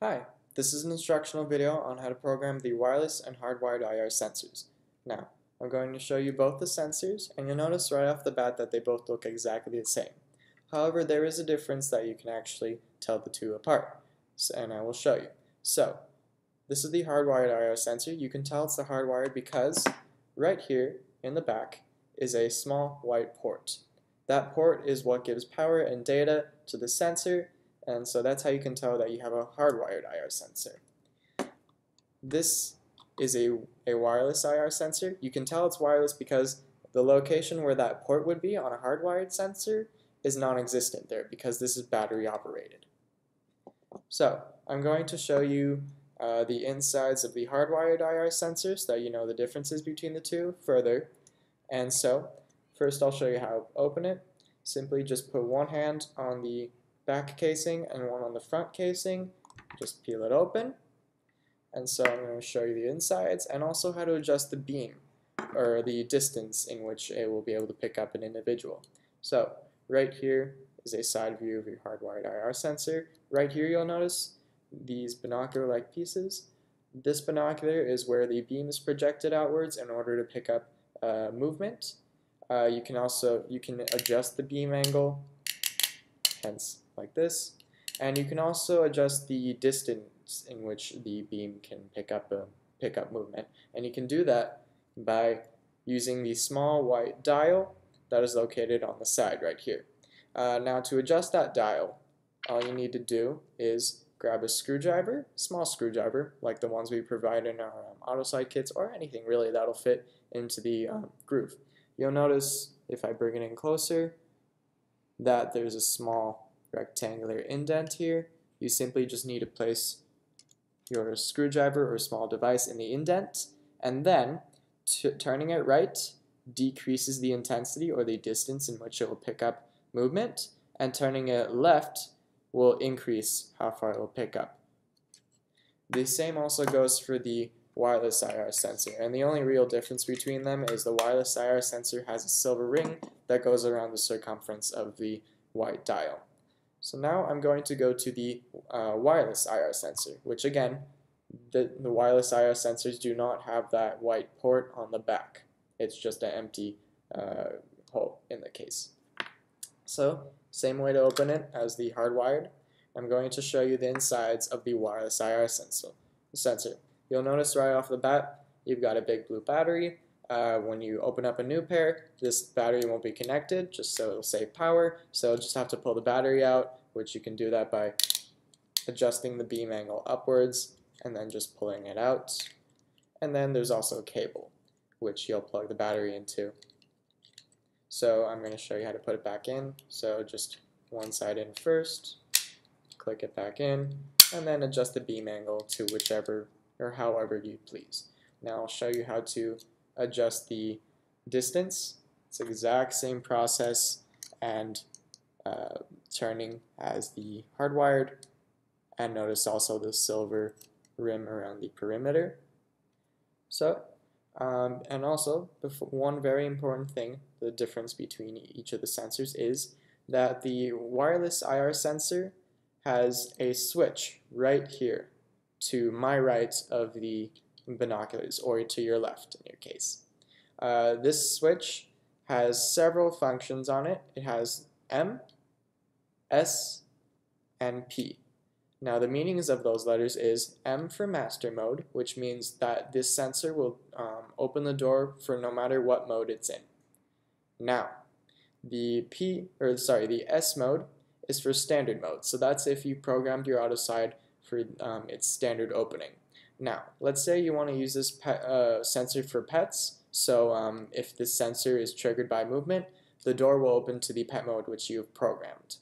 Hi, this is an instructional video on how to program the wireless and hardwired IR sensors. Now, I'm going to show you both the sensors, and you'll notice right off the bat that they both look exactly the same. However, there is a difference that you can actually tell the two apart, and I will show you. So, this is the hardwired IR sensor. You can tell it's the hardwired because right here in the back is a small white port. That port is what gives power and data to the sensor and so that's how you can tell that you have a hardwired IR sensor. This is a, a wireless IR sensor. You can tell it's wireless because the location where that port would be on a hardwired sensor is non-existent there because this is battery operated. So I'm going to show you uh, the insides of the hardwired IR sensor so that you know the differences between the two further. And so first I'll show you how to open it. Simply just put one hand on the back casing and one on the front casing. Just peel it open. And so I'm going to show you the insides and also how to adjust the beam or the distance in which it will be able to pick up an individual. So right here is a side view of your hardwired IR sensor. Right here you'll notice these binocular-like pieces. This binocular is where the beam is projected outwards in order to pick up uh, movement. Uh, you can also you can adjust the beam angle, hence like this. And you can also adjust the distance in which the beam can pick up a pick up movement. And you can do that by using the small white dial that is located on the side right here. Uh, now to adjust that dial, all you need to do is grab a screwdriver, small screwdriver, like the ones we provide in our um, AutoSlide kits, or anything really that'll fit into the um, groove. You'll notice, if I bring it in closer, that there's a small rectangular indent here, you simply just need to place your screwdriver or small device in the indent, and then turning it right decreases the intensity or the distance in which it will pick up movement, and turning it left will increase how far it will pick up. The same also goes for the wireless IR sensor, and the only real difference between them is the wireless IR sensor has a silver ring that goes around the circumference of the white dial. So now I'm going to go to the uh, wireless IR sensor, which again, the, the wireless IR sensors do not have that white port on the back. It's just an empty uh, hole in the case. So, same way to open it as the hardwired. I'm going to show you the insides of the wireless IR sensor. sensor. You'll notice right off the bat, you've got a big blue battery, uh, when you open up a new pair, this battery won't be connected, just so it'll save power. So just have to pull the battery out, which you can do that by adjusting the beam angle upwards and then just pulling it out. And then there's also a cable, which you'll plug the battery into. So I'm going to show you how to put it back in. So just one side in first, click it back in, and then adjust the beam angle to whichever or however you please. Now I'll show you how to adjust the distance. It's the exact same process and uh, turning as the hardwired and notice also the silver rim around the perimeter. So, um, and also one very important thing, the difference between each of the sensors is that the wireless IR sensor has a switch right here to my right of the binoculars, or to your left in your case. Uh, this switch has several functions on it. It has M, S, and P. Now the meanings of those letters is M for master mode, which means that this sensor will um, open the door for no matter what mode it's in. Now, the P, or sorry, the S mode is for standard mode. So that's if you programmed your AutoSlide for um, its standard opening. Now, let's say you want to use this uh, sensor for pets. So um, if this sensor is triggered by movement, the door will open to the pet mode which you have programmed.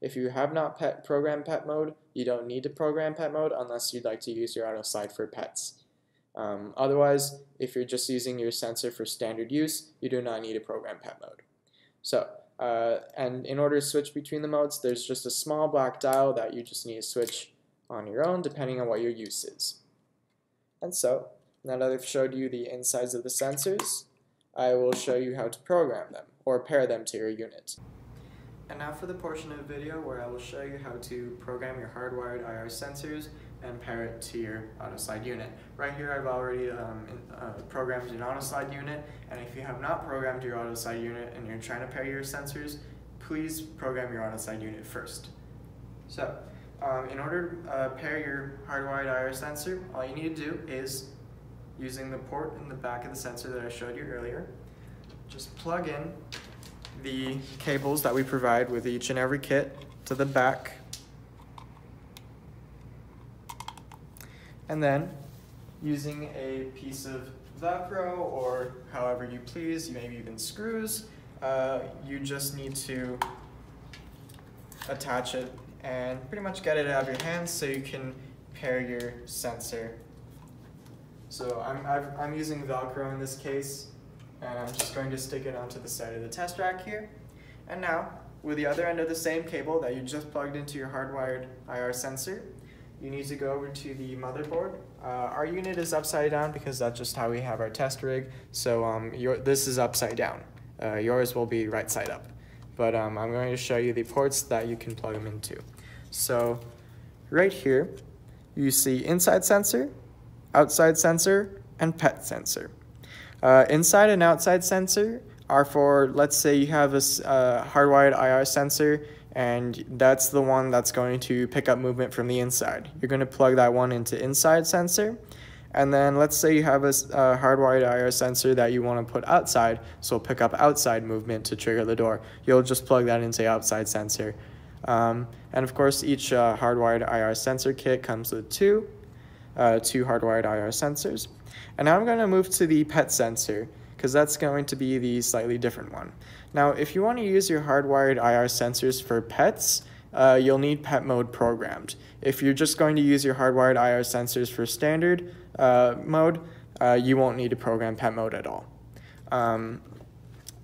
If you have not pet programmed pet mode, you don't need to program pet mode unless you'd like to use your AutoSlide for pets. Um, otherwise, if you're just using your sensor for standard use, you do not need to program pet mode. So, uh, and in order to switch between the modes, there's just a small black dial that you just need to switch on your own depending on what your use is. And so, now that I've showed you the insides of the sensors, I will show you how to program them, or pair them to your unit. And now for the portion of the video where I will show you how to program your hardwired IR sensors and pair it to your AutoSlide unit. Right here I've already um, uh, programmed an AutoSlide unit and if you have not programmed your AutoSlide unit and you're trying to pair your sensors, please program your AutoSlide unit first. So um, in order to uh, pair your hardwired IR sensor, all you need to do is using the port in the back of the sensor that I showed you earlier, just plug in the cables that we provide with each and every kit to the back. And then using a piece of Velcro or however you please, maybe even screws, uh, you just need to attach it and pretty much get it out of your hands so you can pair your sensor. So I'm, i am using Velcro in this case and I'm just going to stick it onto the side of the test rack here. And now, with the other end of the same cable that you just plugged into your hardwired IR sensor, you need to go over to the motherboard. Uh, our unit is upside down because that's just how we have our test rig. So um, your, this is upside down. Uh, yours will be right side up. But um, I'm going to show you the ports that you can plug them into. So right here, you see inside sensor, outside sensor, and PET sensor. Uh, inside and outside sensor are for, let's say you have a uh, hardwired IR sensor and that's the one that's going to pick up movement from the inside. You're going to plug that one into inside sensor, and then let's say you have a hardwired IR sensor that you want to put outside, so pick up outside movement to trigger the door. You'll just plug that into outside sensor. Um, and of course, each uh, hardwired IR sensor kit comes with two, uh, two hardwired IR sensors. And now I'm going to move to the PET sensor because that's going to be the slightly different one. Now, if you want to use your hardwired IR sensors for pets, uh, you'll need pet mode programmed. If you're just going to use your hardwired IR sensors for standard uh, mode, uh, you won't need to program pet mode at all. Um,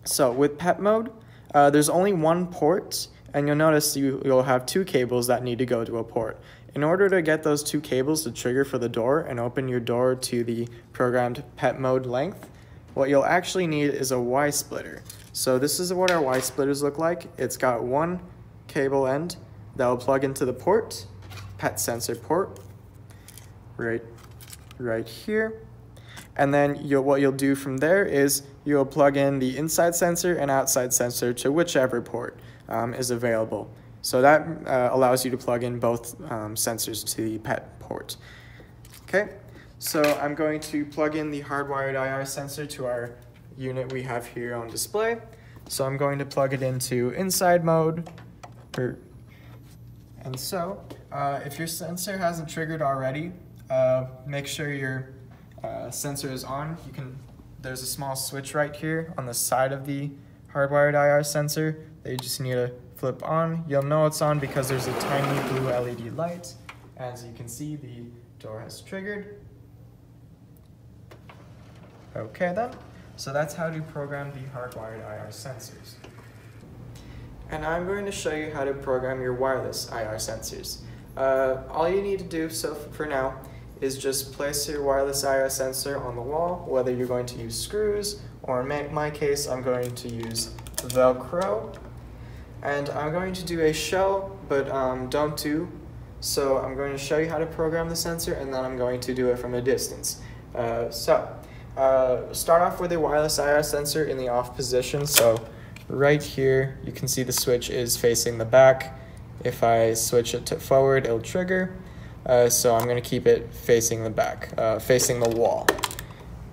so with pet mode, uh, there's only one port, and you'll notice you, you'll have two cables that need to go to a port. In order to get those two cables to trigger for the door and open your door to the programmed pet mode length, what you'll actually need is a Y splitter. So this is what our Y splitters look like. It's got one cable end that will plug into the port, PET sensor port, right, right here. And then you'll, what you'll do from there is you'll plug in the inside sensor and outside sensor to whichever port um, is available. So that uh, allows you to plug in both um, sensors to the PET port. Okay, so I'm going to plug in the hardwired IR sensor to our unit we have here on display. So I'm going to plug it into inside mode. And so, uh, if your sensor hasn't triggered already, uh, make sure your uh, sensor is on. You can. There's a small switch right here on the side of the hardwired IR sensor that you just need to flip on. You'll know it's on because there's a tiny blue LED light. As you can see, the door has triggered. Okay then, so that's how to program the hardwired IR sensors. And I'm going to show you how to program your wireless IR sensors. Uh, all you need to do so for now is just place your wireless IR sensor on the wall, whether you're going to use screws, or in my case, I'm going to use Velcro. And I'm going to do a show, but um, don't do. So I'm going to show you how to program the sensor, and then I'm going to do it from a distance. Uh, so uh, start off with a wireless IR sensor in the off position. So right here, you can see the switch is facing the back. If I switch it to forward, it'll trigger. Uh, so I'm gonna keep it facing the back, uh, facing the wall.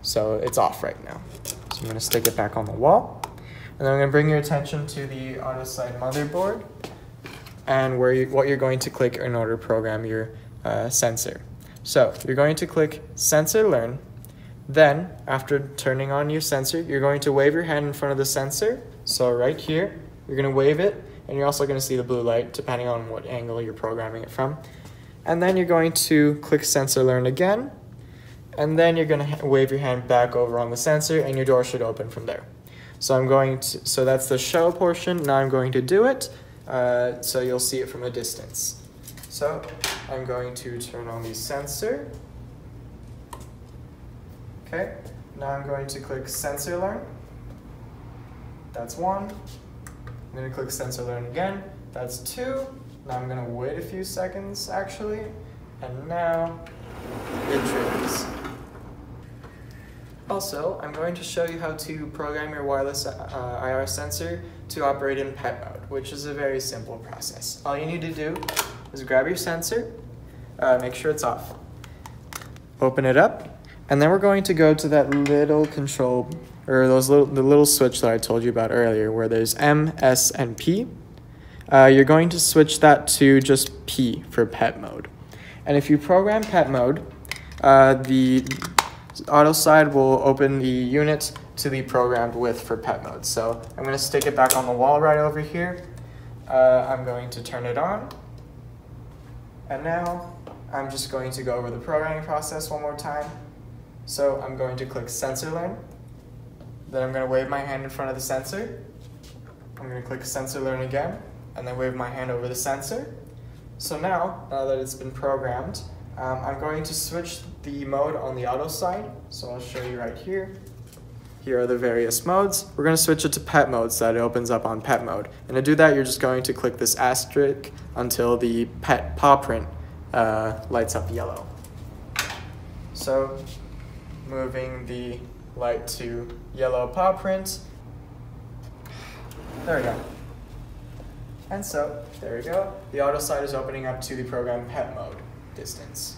So it's off right now. So I'm gonna stick it back on the wall. And then I'm gonna bring your attention to the AutoSlide motherboard and where you, what you're going to click in order to program your uh, sensor. So you're going to click Sensor Learn, then, after turning on your sensor, you're going to wave your hand in front of the sensor. So right here, you're going to wave it, and you're also going to see the blue light, depending on what angle you're programming it from. And then you're going to click Sensor Learn again, and then you're going to wave your hand back over on the sensor, and your door should open from there. So I'm going to, so that's the show portion. Now I'm going to do it, uh, so you'll see it from a distance. So I'm going to turn on the sensor. Okay, now I'm going to click Sensor Learn. That's one. I'm going to click Sensor Learn again. That's two. Now I'm going to wait a few seconds, actually. And now it triggers. Also, I'm going to show you how to program your wireless uh, IR sensor to operate in pet mode, which is a very simple process. All you need to do is grab your sensor, uh, make sure it's off, open it up, and then we're going to go to that little control, or those little, the little switch that I told you about earlier, where there's M, S, and P. Uh, you're going to switch that to just P for pet mode. And if you program pet mode, uh, the auto slide will open the unit to be programmed with for pet mode. So I'm going to stick it back on the wall right over here. Uh, I'm going to turn it on. And now I'm just going to go over the programming process one more time. So I'm going to click sensor learn. Then I'm going to wave my hand in front of the sensor. I'm going to click sensor learn again and then wave my hand over the sensor. So now, now that it's been programmed, um, I'm going to switch the mode on the auto slide. So I'll show you right here. Here are the various modes. We're going to switch it to pet mode so that it opens up on pet mode. And to do that, you're just going to click this asterisk until the pet paw print uh, lights up yellow. So moving the light to yellow paw print. There we go. And so, there we go. The auto slide is opening up to the program pet mode distance.